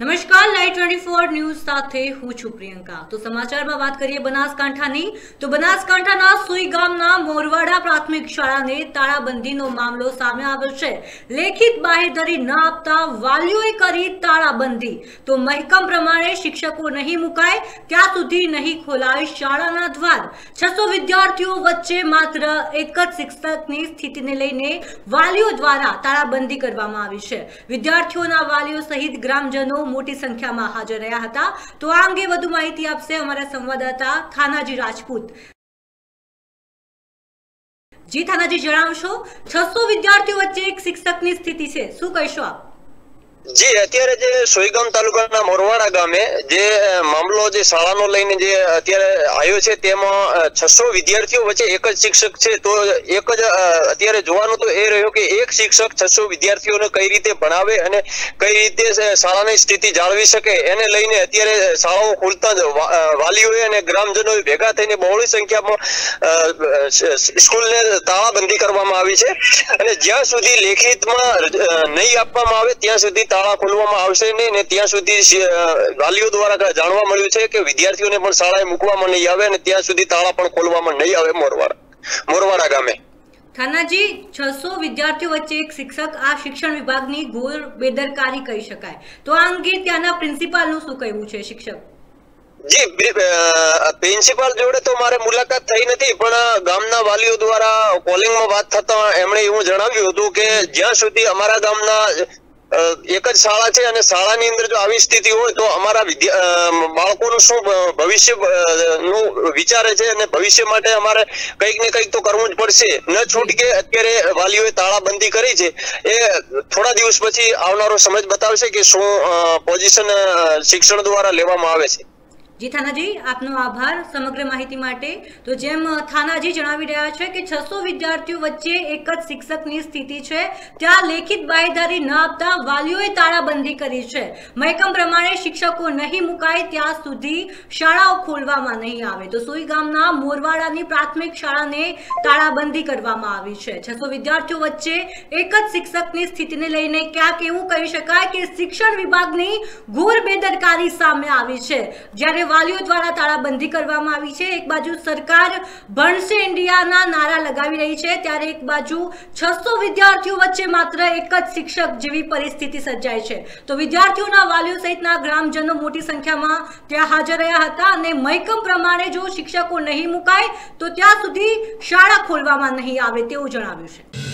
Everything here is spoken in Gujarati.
નમસ્કાર લાઈવ ટ્વેન્ટી ફોર ન્યૂઝ સાથે હું છું પ્રિયંકા. તો સમાચારમાં વાત કરીએ બનાસકાંઠાની. તો બનાસકાંઠાના સુઈ ગામના મોરવાડા પ્રાથમિક શાળાને તાળાબંધીનો મામલો સામે આવ્યો છે. લેખિત બાહેધરી ન આપતા વાલીઓએ કરી તાળાબંધી. તો મહેકમ પ્રમાણે શિક્ષકો નહીં મુકાય, ત્યાં સુધી નહીં ખોલાય શાળાના દ્વાર. છસો વિદ્યાર્થીઓ વચ્ચે માત્ર એક જ શિક્ષકની સ્થિતિને લઈને વાલીઓ દ્વારા તાળાબંધી કરવામાં આવી છે. વિદ્યાર્થીઓના વાલીઓ સહિત ગ્રામજનો મોટી સંખ્યામાં હાજર રહ્યા હતા. તો આ અંગે વધુ માહિતી આપશે અમારા સંવાદદાતા થાનાજી રાજપૂત. જી થાનાજી, જણાવશો? છસો વિદ્યાર્થીઓ વચ્ચે એક શિક્ષકની સ્થિતિ છે. શું કહીશો આપ? જી, અત્યારે જે સોયગામ તાલુકાના મોરવાડા ગામે જે મામલો જે શાળાનો લઈને જે અત્યારે આવ્યો છે, તેમાં છસો વિદ્યાર્થીઓ વચ્ચે એક જ શિક્ષક છે. તો એક જ અત્યારે જોવાનું તો એ રહ્યો કે એક શિક્ષક છસો વિદ્યાર્થીઓને કઈ રીતે ભણાવે અને કઈ રીતે શાળાની સ્થિતિ જાળવી શકે, એને લઈને અત્યારે શાળાઓ ખુલતા જ વાલીઓએ અને ગ્રામજનોએ ભેગા થઈને બહોળી સંખ્યામાં સ્કૂલને તાળાબંધી કરવામાં આવી છે. અને જ્યાં સુધી લેખિતમાં નહીં આપવામાં આવે, ત્યાં સુધી તાળા ખોલવામાં આવશે નહીં ને ત્યાં સુધી વાલીઓ દ્વારા જાણવા મળ્યું છે કે વિદ્યાર્થીઓને પણ શાળાએ મૂકવામાં નહીં આવે અને ત્યાં સુધી તાળા પણ ખોલવામાં નહીં આવે મોરવાડા મોરવાડા ગામે. થાનાજી છસો વિદ્યાર્થીઓ વચ્ચે એક શિક્ષક આ શિક્ષણ વિભાગની ઘોર બેદરકારી કહી શકાય. તો આ અંગે ત્યાંના પ્રિન્સિપાલનું શું કહેવું છે શિક્ષક? જી પ્રિન્સિપાલ જોડે તો મારે મુલાકાત થઈ નથી પણ ગામના વાલીઓ દ્વારા કોલિંગમાં વાત થતા એમણે એવું જણાવ્યું હતું કે જ્યાં સુધી અમારા ગામના એક જ શાળા છે અને શાળાની અંદર જો આવી સ્થિતિ હોય તો અમારા બાળકોનું શું ભવિષ્યનું વિચારે છે અને ભવિષ્ય માટે અમારે કંઈક ને કંઈક તો કરવું જ પડશે. ન છૂટકે અત્યારે વાલીઓએ તાળાબંધી કરી છે. એ થોડા દિવસ પછી આવનારો સમજ બતાવશે કે શું પોઝિશન શિક્ષણ દ્વારા લેવામાં આવે છે. જી થાનાજી, આપનો આભાર સમગ્ર માહિતી માટે. તો જેમ થાનાજી જણાવી રહ્યા છે કે છસો વિદ્યાર્થીઓ વચ્ચે એક જ શિક્ષકની સ્થિતિ છે. ત્યાં લેખિત બાહેધારી ન આપતા વાલીઓએ તાળાબંધી કરી છે. મહેકમ પ્રમાણે શિક્ષકો નહીં મુકાય ત્યાં સુધી શાળાઓ ખોલવામાં નહીં આવે. તો સોઈ ગામના મોરવાડાની પ્રાથમિક શાળાને તાળાબંધી કરવામાં આવી છે. છસો વિદ્યાર્થીઓ વચ્ચે એક જ શિક્ષકની સ્થિતિને લઈને ક્યાંક એવું કહી શકાય કે શિક્ષણ વિભાગની ઘોર બેદરકારી સામે આવી છે. જ્યારે વાલીઓ દ્વારા તાળાબંધી કરવામાં આવી છે. એક બાજુ સરકાર ભણશે ઇન્ડિયાના નારા લગાવી રહી છે, ત્યારે એક બાજુ છસો વિદ્યાર્થીઓ વચ્ચે માત્ર એક જ શિક્ષક જેવી પરિસ્થિતિ સર્જાય છે. તો વિદ્યાર્થીઓના વાલીઓ સહિતના ગ્રામજનો મોટી સંખ્યામાં ત્યાં હાજર રહ્યા હતા અને મહેકમ પ્રમાણે જો શિક્ષકો નહીં મુકાય, તો ત્યાં સુધી શાળા ખોલવામાં નહીં આવે તેવું જણાવ્યું છે.